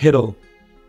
Hello,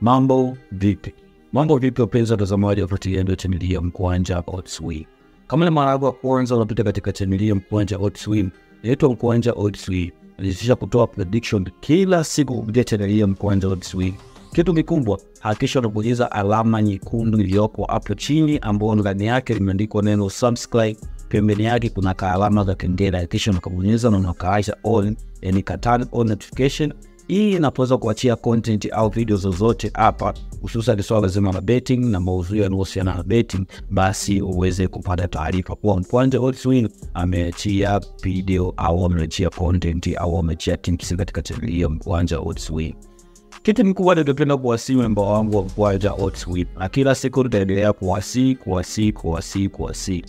mambo vipi? Mambo vipi wapenzi watazamaji wafuatiliaji wa chaneli ya Mkwanja Oddswim. Kama ni mara yako ya kwanza unapita katika chaneli ya Mkwanja Oddswim, naitwa Mkwanja Oddswim. Najihusisha kutoa prediction kila siku kupitia chaneli ya Mkwanja Oddswim. Kitu kikubwa, hakikisha unabonyeza alama nyekundu iliyoko hapo chini, ambayo ndani yake limeandikwa neno subscribe. Pembeni yake kuna kaalama za kengele, hakikisha unakabonyeza na unakaasha on, yani ka turn on notification hii inapoweza kuachia content au video zozote hapa, hususan swala zima la betting na maudhui yanayohusiana na betting, basi uweze kupata taarifa kuwa Mkwanja Oddswin ameachia video au ameachia content au ameachia tips katika channel hiyo Mkwanja Oddswin. Kitu kikubwa ningependa kuwasii memba wangu wa Mkwanja Oddswin, na kila siku tutaendelea kuwasii kuwasii kuwasii kuwasii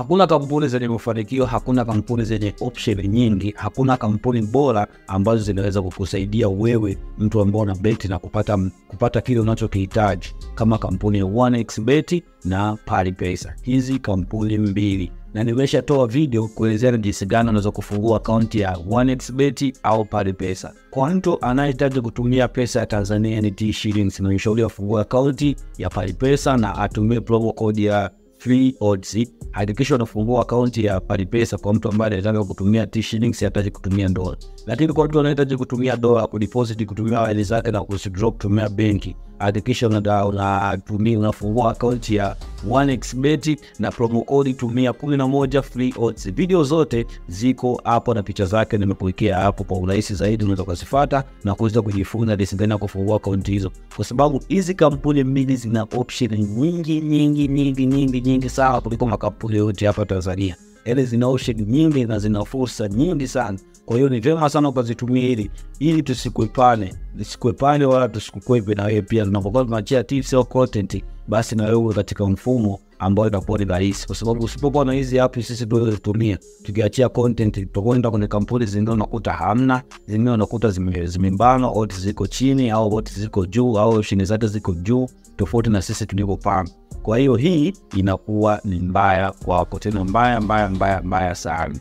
Hakuna kampuni zenye mafanikio, hakuna kampuni zenye option nyingi, hakuna kampuni bora ambazo zinaweza kukusaidia wewe mtu ambao una beti na kupata, kupata kile unachokihitaji kama kampuni ya 1xBet na PariPesa. Hizi kampuni mbili, na nimeshatoa video kuelezea jinsi gani unaweza kufungua akaunti ya 1xBet au PariPesa. Kwa mtu anayehitaji kutumia pesa ya Tanzania ni T shillings, nimeshauri afungue akaunti ya PariPesa na atumie promo code ya free odds. Hakikisha unafungua akaunti ya PariPesa kwa mtu ambaye anataka kutumia T shillings, hataji kutumia dola. Lakini kwa mtu anahitaji kutumia dola kudeposit, kutumia hela zake na kuwithdraw kutumia benki, hakikisha unatumia unafungua akaunti ya 1xBet na promo code tumia 11 free odds. Video zote ziko hapo na picha zake nimekuwekea hapo kwa urahisi zaidi, unaweza kuzifuata na kuweza kujifunza jinsi gani ya kufungua akaunti hizo, kwa sababu hizi kampuni mbili zina option nyingi nyingi nyingi nyingi nyingi sana kuliko makampuni yote hapa Tanzania. Yaani zina option nyingi na zina fursa nyingi sana. Kwa hiyo ni vyema sana ukazitumia hili ili tusikwepane, tusikwepane wala tusikukwepe na wewe pia. Tunapokuwa tunachia tips au content, basi na wewe katika mfumo ambao itakuwa ni rahisi, kwa sababu usipokuwa na hizi app sisi tunazotumia, tukiachia content tutakwenda kwenye kampuni zingine, unakuta hamna, zingine unakuta zimebanwa, odds ziko chini au odds ziko juu au option zake ziko juu, tofauti na sisi tulivyopanga. Kwa hiyo hii inakuwa ni mbaya kwako, tena mbaya mbaya mbaya mbaya sana.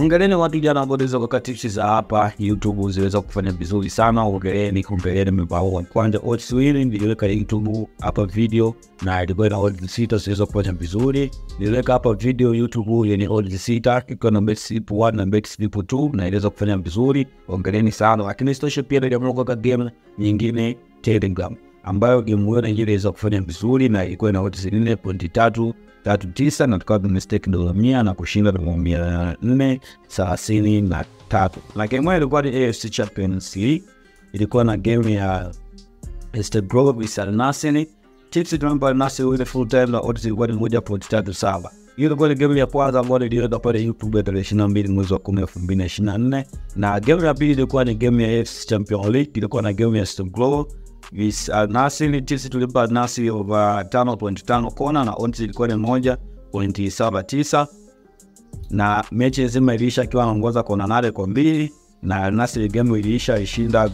Ongeleni watu jana ambao waliweza kuweka tips za hapa YouTube ziweza kufanya vizuri sana. Ongeleni, ongeleni wa kwanza wili niliweka YouTube hapa video na ilikuwa ina odds sita ziweza kufanya vizuri. Niliweka hapa video YouTube yenye odds sita ikiwa na bet slip 1 na bet slip 2 na iliweza kufanya vizuri. Ongeleni sana, lakini isitoshe pia niliamua kuweka game nyingine Telegram ambayo game hiyo Nigeria iliweza kufanya vizuri na ilikuwa na odds 4.3 tatu tatu tisa na tukawa tumestake dola mia na kushinda dola mia nne thelathini na tatu na game hiyo ilikuwa ni AFC Champions League. Ilikuwa na game ya Al Nassr. Tunaomba full time na odds ilikuwa ni moja pointi tatu saba. Hiyo ilikuwa ni game ya kwanza ambayo pale YouTube tarehe ishirini na mbili mwezi wa kumi elfu mbili na ishirini na nne na game ya pili ilikuwa ni game ya AFC Champions League. Ilikuwa na game ya Brom vs Al tisi tulipa Nassr over 5.5 kona na odds ilikuwa ni moja pointi saba tisa. Na mechi nzima iliisha akiwa anaongoza kona nane kwa mbili. Na Al Nassr game iliisha ishinda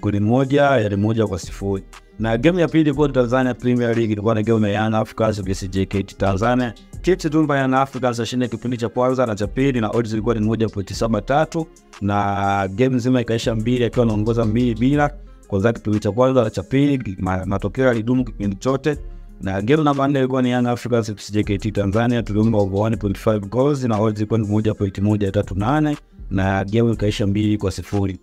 goli moja yari moja kwa sifuri. Na game ya pili ilikuwa Tanzania Premier League, ilikuwa na game ya Young Africans vs JKT Tanzania. Tips tumba Young Africans ashinda kipindi cha kwanza na cha pili na odds ilikuwa ni moja pointi saba tatu. Na game nzima ikaisha mbili akiwa anaongoza mbili bila kwanza kipindi cha kwanza cha pili, matokeo yalidumu kipindi chote. Na game namba nne ilikuwa ni Young Africans JKT Tanzania, tuliomba over 1.5 goals na odds ilikuwa ni moja point moja tatu nane. Na game ikaisha mbili kwa sifuri.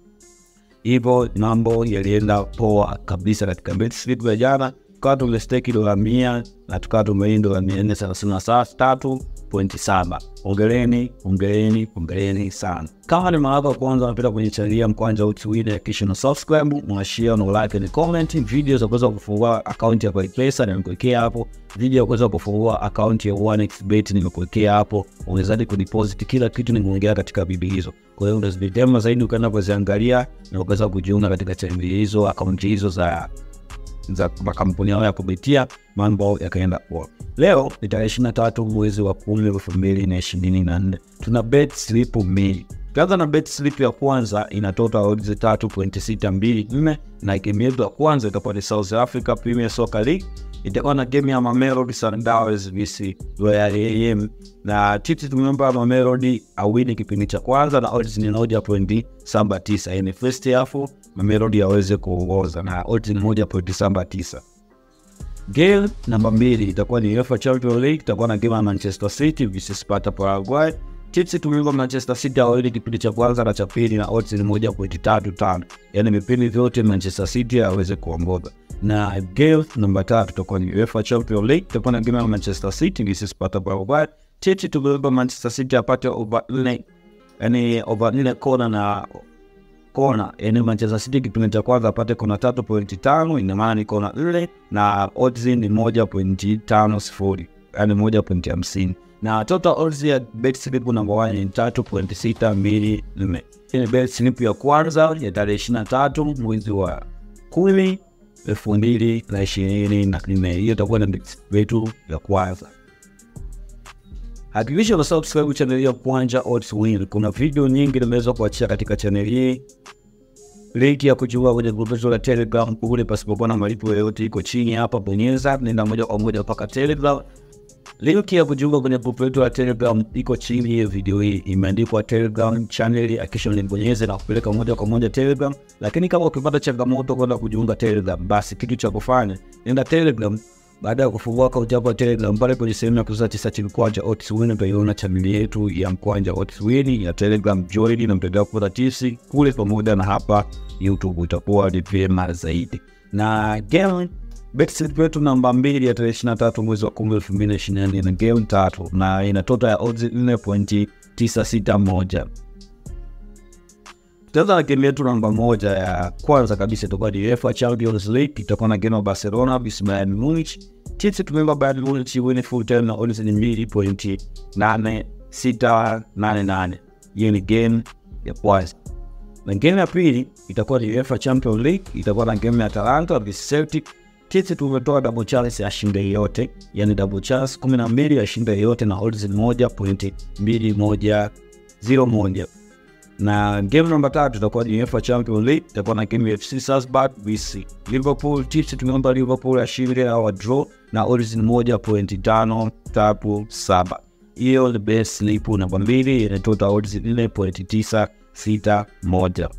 Hivyo mambo yalienda poa kabisa katika bet slip ya jana, tukawa tumesteki dola mia na tukawa tumeini dola mia nne thelathini na tatu pointi saba. Ongeleni, ongeleni, ongeleni sana. Kama ni mara yako ya kwanza unapita kwenye chaneli ya Mkwanja Oddswim, hakikisha una subscribe, share, una like na comment. Video za kuweza kufungua akaunti ya PariPesa nimekuwekea hapo. Video ya kuweza kufungua akaunti ya 1xBet nimekuwekea hapo. Unaweza kudeposit kila kitu nimeongea katika bibi hizo. Kwa hiyo unazidema zaidi ukaenda kuziangalia na ukaweza kujiunga katika chaneli hizo, akaunti hizo za za makampuni yao ya kupitia mambo yakaenda poa. Leo ni tarehe ishirini na tatu mwezi wa kumi elfu mbili na ishirini na nne tuna bet slip mbili. Tukianza na bet slip ya kwanza ina total odds tatu pointi sita mbili nne na game yetu ya kwanza itakuwa ni South Africa Premier Soccer League itakuwa na game ya Mamelodi Sundowns Royal AM, na tips tumeomba Mamelodi awini kipindi cha kwanza na odds ni moja pointi saba tisa. Yani first half Mamelodi aweze kuongoza na odds ni moja pointi saba tisa. Game namba mbili itakuwa ni UEFA Champions League, itakuwa na game ya Manchester City vs Sparta Paraguay. Tips tumeomba Manchester City awini kipindi cha kwanza na cha pili na odds ni moja pointi tatu tano. Yani vipindi vyote Manchester City aweze kuongoza na gal namba tatu tutakuwa ni UEFA Champions League, tutakuwa na game ya Manchester City nisisipata Sparta Titi tumebeba Manchester City apate over nne, yani over nne kona na kona, yani Manchester City kipindi cha kwanza apate kona tatu pointi tano, ina maana ni kona nne na odds ni moja pointi tano sifuri, yani moja pointi hamsini. Na total odds ya bet slip namba 1 ni tatu pointi sita mbili nne. Ni bet slip ya kwanza ya tarehe ishirini na tatu mwezi wa kumi elfu mbili na ishirini na nne. Hiyo itakuwa na slip ya kwanza. Hakikisha una channel ya Kwanja Odds Win. Kuna video nyingi nimeweza kuachia katika channel hii. Link ya kujiunga kwenye grupu la Telegram kule pasipokuwa na malipo yoyote iko chini hapa, bonyeza, nenda moja kwa moja mpaka Telegram. Link ya kujiunga kwenye grupu yetu ya Telegram iko chini ya video hii, imeandikwa Telegram channel, akisha nibonyeze na kupeleka moja kwa moja Telegram. Lakini kama ukipata changamoto kwenda kujiunga Telegram, basi kitu cha kufanya nenda Telegram. Baada ya kufungua akaunti yako ya Telegram, pale kwenye sehemu ya kusearch search Mkwanja Otis Win, utaiona channel yetu ya Mkwanja Otis Win ya Telegram. Join na mtandao kupata tips kule, pamoja na hapa YouTube, itakuwa ni vyema zaidi na game betslip yetu namba mbili ya tarehe ishirini na tatu mwezi wa kumi elfu mbili na ishirini na nne na game tatu na ina tota ya odds nne pointi tisa sita moja. Tutaanza na game yetu namba moja ya kwanza kabisa, itakuwa ni UEFA Champions League, itakuwa na game ya Barcelona vs Bayern Munich. Tips tumemba Bayern Munich win full time na odds ni mbili pointi nane sita nane nane. Hiyo ni game ya kwanza na game ya pili itakuwa ni UEFA Champions League, itakuwa na game ya Atalanta vs Celtic. Sisi tumetoa double chance ya shinde yote, yani double chance kumi na mbili ya shinde yote na odds moja pointi mbili moja zero moja. Na game namba tatu itakuwa ni UEFA Champions League, itakuwa na game ya FC Salzburg vs Liverpool. Sisi tumeomba Liverpool ashinde au draw na odds moja pointi tano tatu saba. Hiyo ni best slip namba mbili yenye total odds nne pointi tisa sita moja.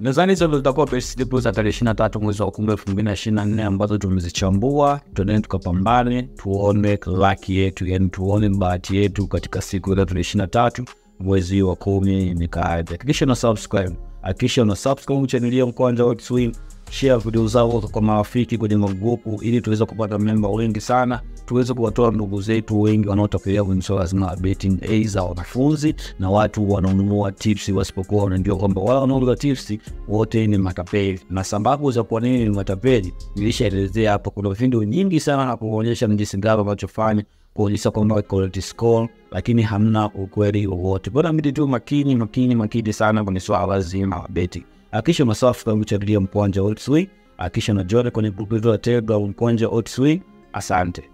Nadhani hizo ndo zitakuwa best za tarehe ishirini na tatu mwezi wa kumi elfu mbili na ishirini na nne ambazo tumezichambua. Tuendeni tukapambane, tuone laki yetu, yani tuone bahati yetu katika siku ya tarehe ishirini na tatu mwezi wa kumi imekaaje. Hakikisha una subscribe, hakikisha una subscribe channel ya Mkwanja wa Win, share video zao kwa marafiki kwenye magrupu, ili tuweze kupata memba wengi sana, tuweze kuwatoa ndugu zetu wengi wanaotokelea kwenye swala zima la betting aidha wanafunzi na watu wanaonunua tips, wasipokuwa wanajua kwamba wale wanaonunua tips wote ni matapeli. Na sababu za kwa nini ni matapeli nilishaelezea hapo. Kuna video nyingi sana na kuonyesha jinsi gani wanachofanya kuonyesha kwamba quality score, lakini hamna ukweli wowote. Bora mimi tu makini makini makini sana kwenye swala zima la betting. Hakikisha subscribe channel ya Mkwanja Odds Win, hakikisha una join kwenye grupu hilo la Telegram Mkwanja Otswi. Asante.